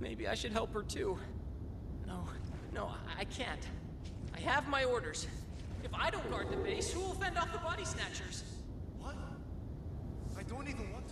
Maybe I should help her too. No, no, I can't. I have my orders. If I don't guard the base, who will fend off the body snatchers? What? I don't even want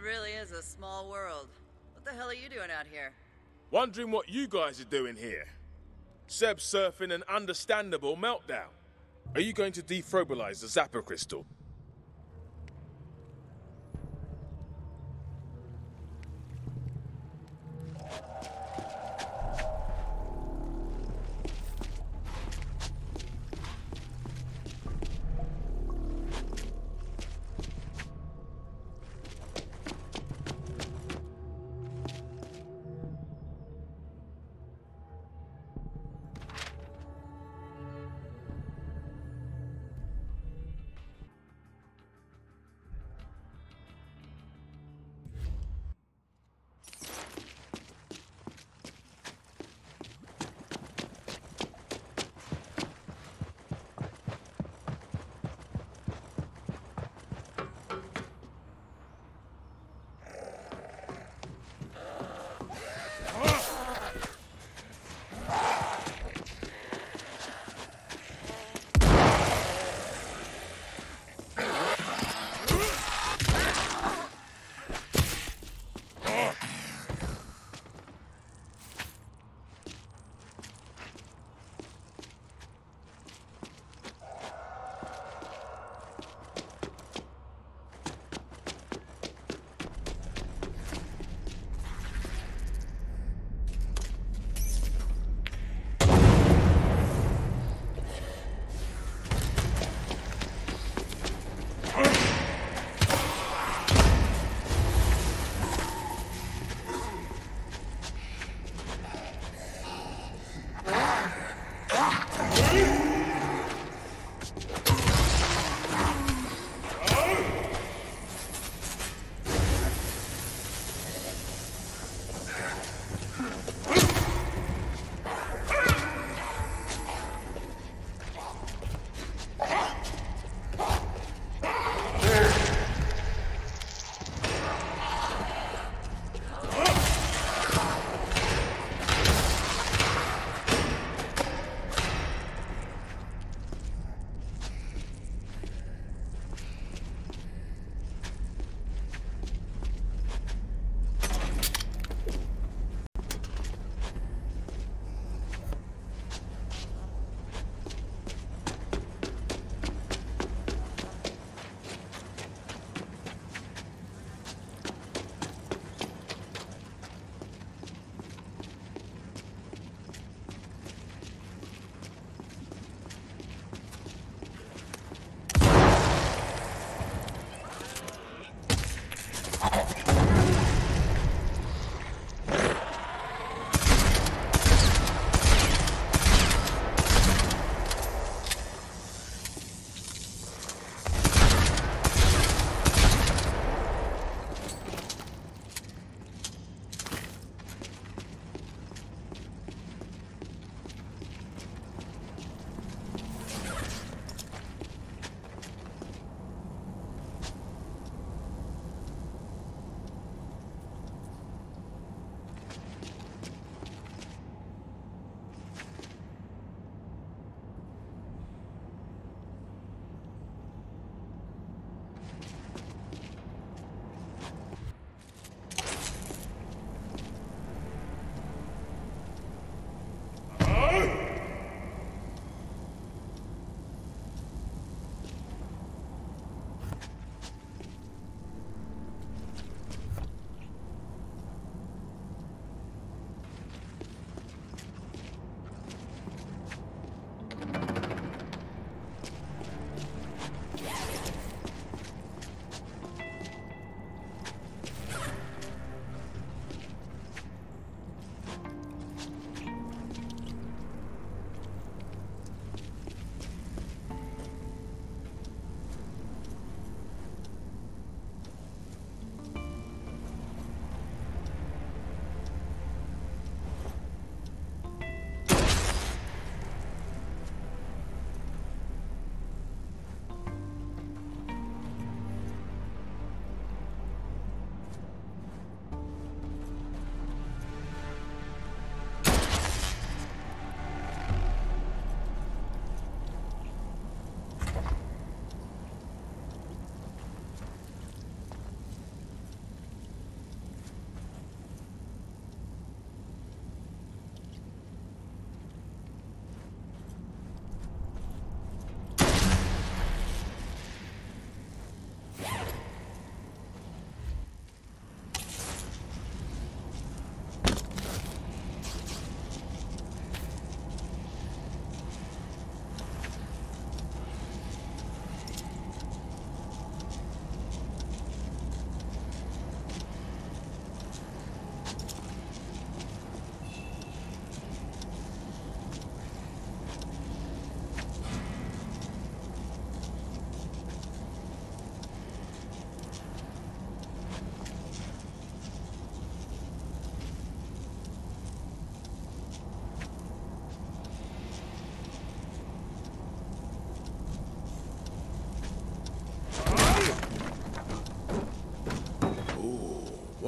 it really is a small world. What the hell are you doing out here? Wondering what you guys are doing here. Seb surfing an understandable meltdown. Are you going to defrobilize the Zapper crystal?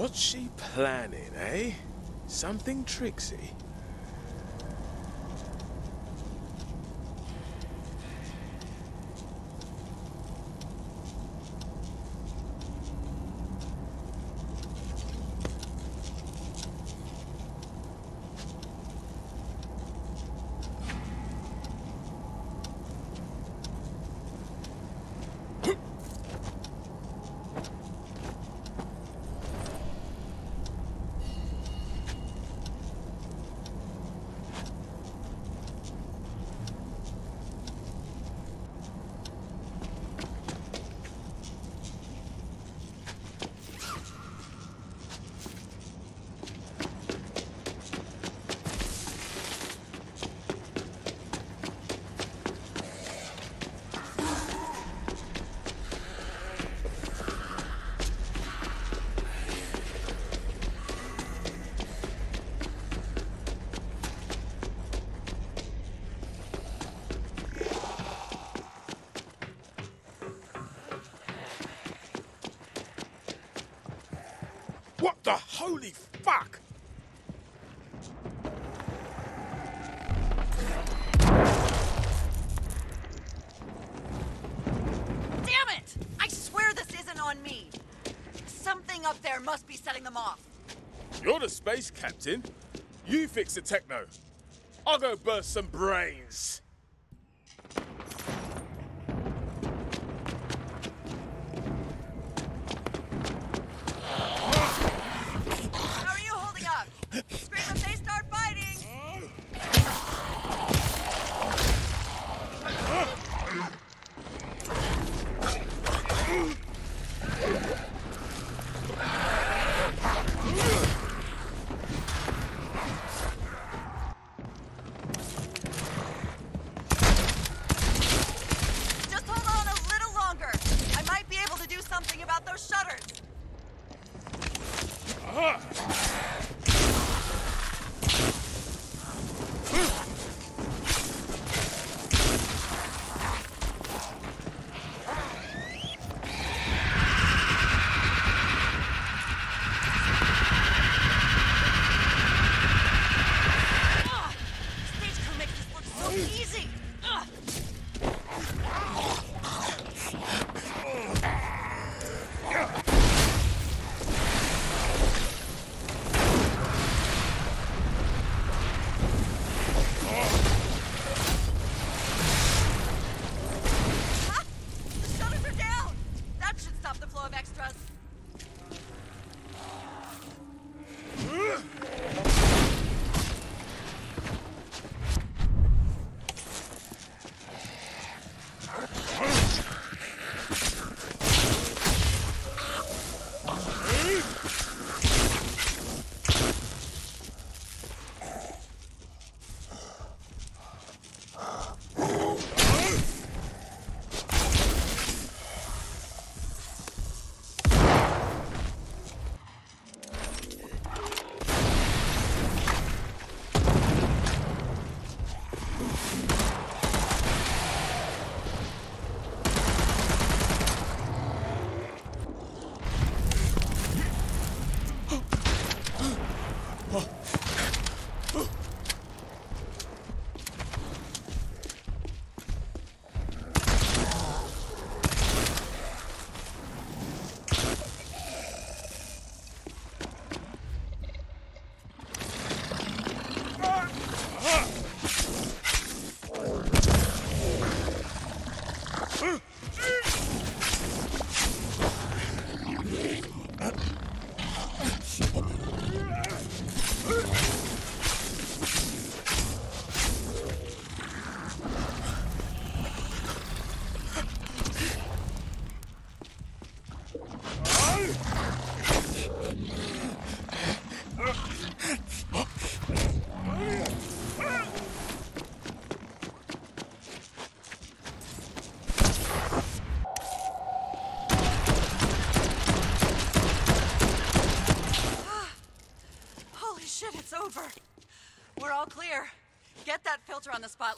What's she planning, eh? Something tricksy? What the holy fuck? Damn it! I swear this isn't on me. Something up there must be setting them off. You're the space captain. You fix the techno. I'll go burst some brains.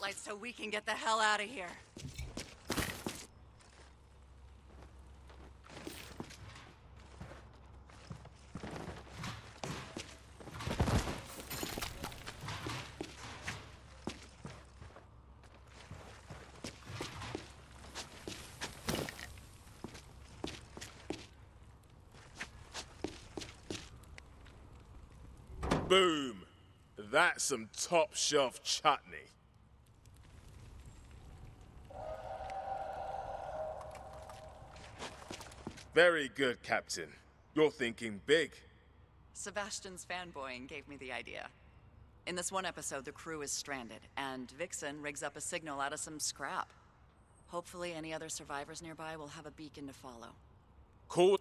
spotlight so we can get the hell out of here. Boom! That's some top shelf chutney. Very good, Captain. You're thinking big. Sebastian's fanboying gave me the idea. In this one episode, the crew is stranded, and Vixen rigs up a signal out of some scrap. Hopefully, any other survivors nearby will have a beacon to follow. Cool.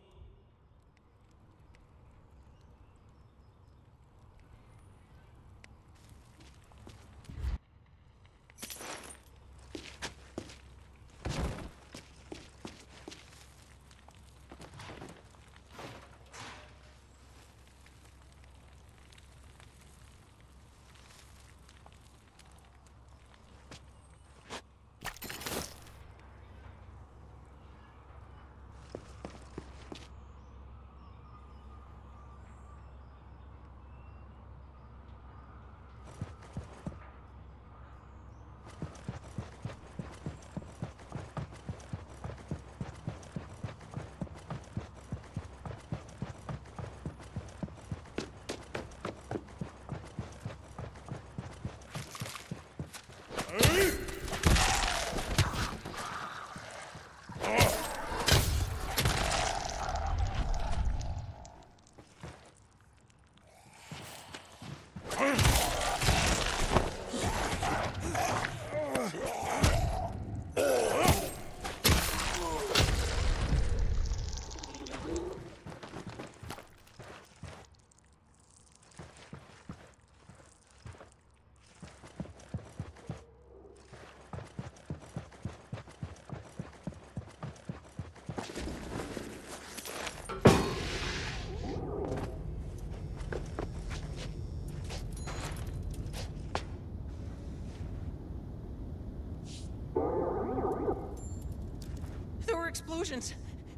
There were explosions.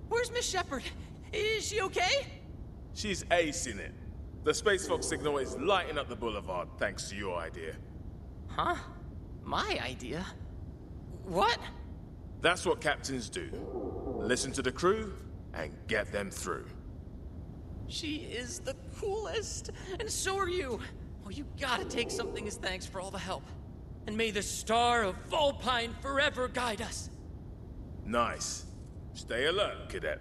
Where's Miss Shepard? Is she okay? She's acing it. The Space Fox signal is lighting up the boulevard thanks to your idea. Huh? My idea? What? That's what captains do. Listen to the crew and get them through. She is the coolest, and so are you. Oh, you gotta take something as thanks for all the help. And may the star of Volpine forever guide us. Nice. Stay alert, cadet.